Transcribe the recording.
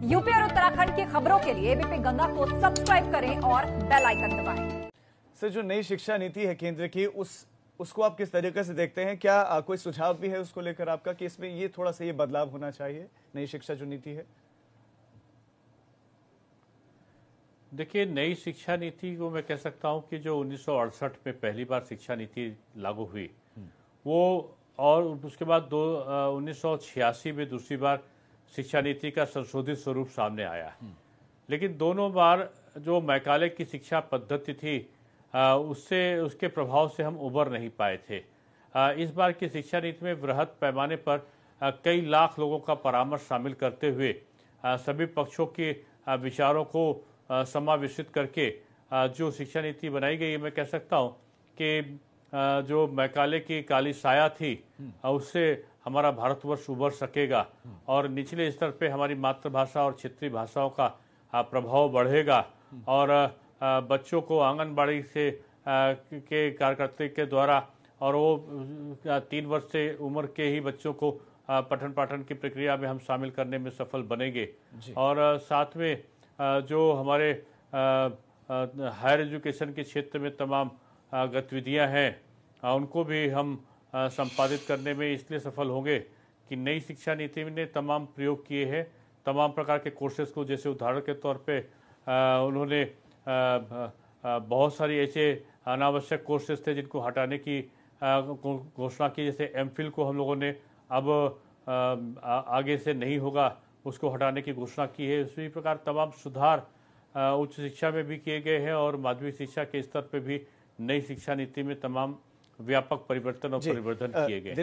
UP और उत्तराखंड की खबरों के लिए एबीपी गंगा को सब्सक्राइब करें और बेल आइकन दबाएँ। सर जो नई शिक्षा नीति है केंद्र की उस उसको आप किस तरीके से देखते हैं? क्या आ, कोई सुझाव भी है उसको लेकर आपका कि इसमें ये थोड़ा सा ये बदलाव होना चाहिए नई शिक्षा जो नीति है? देखिए नई शिक्षा नीति को मैं कह सकता हूँ कि जो 1968 में पहली बार शिक्षा नीति लागू हुई वो और उसके बाद दो उन्नीस में दूसरी बार शिक्षा नीति का संशोधित स्वरूप सामने आया। लेकिन दोनों बार जो मैकाले की शिक्षा पद्धति थी आ, उससे उसके प्रभाव से हम उबर नहीं पाए थे। आ, इस बार की शिक्षा नीति में वृहद पैमाने पर आ, कई लाख लोगों का परामर्श शामिल करते हुए सभी पक्षों के विचारों को समावेशित करके जो शिक्षा नीति बनाई गई है मैं कह सकता हूँ कि जो मैकाले की काली साया थी उससे हमारा भारतवर्ष उभर सकेगा और निचले स्तर पे हमारी मातृभाषा और क्षेत्रीय भाषाओं का प्रभाव बढ़ेगा। और बच्चों को आंगनबाड़ी से के कार्यकर्ता के द्वारा और वो तीन वर्ष से उम्र के ही बच्चों को पठन पाठन की प्रक्रिया में हम शामिल करने में सफल बनेंगे। और साथ में जो हमारे हायर एजुकेशन के क्षेत्र में तमाम गतिविधियाँ हैं उनको भी हम संपादित करने में इसलिए सफल होंगे कि नई शिक्षा नीति ने तमाम प्रयोग किए हैं। तमाम प्रकार के कोर्सेज को, जैसे उदाहरण के तौर पे उन्होंने बहुत सारी ऐसे अनावश्यक कोर्सेज थे जिनको हटाने की घोषणा की। जैसे एम को हम लोगों ने अब आगे से नहीं होगा, उसको हटाने की घोषणा की है। उसी प्रकार तमाम सुधार उच्च शिक्षा में भी किए गए हैं और माध्यमिक शिक्षा के स्तर पर भी नई शिक्षा नीति में तमाम व्यापक परिवर्तन और परिवर्तन किए गए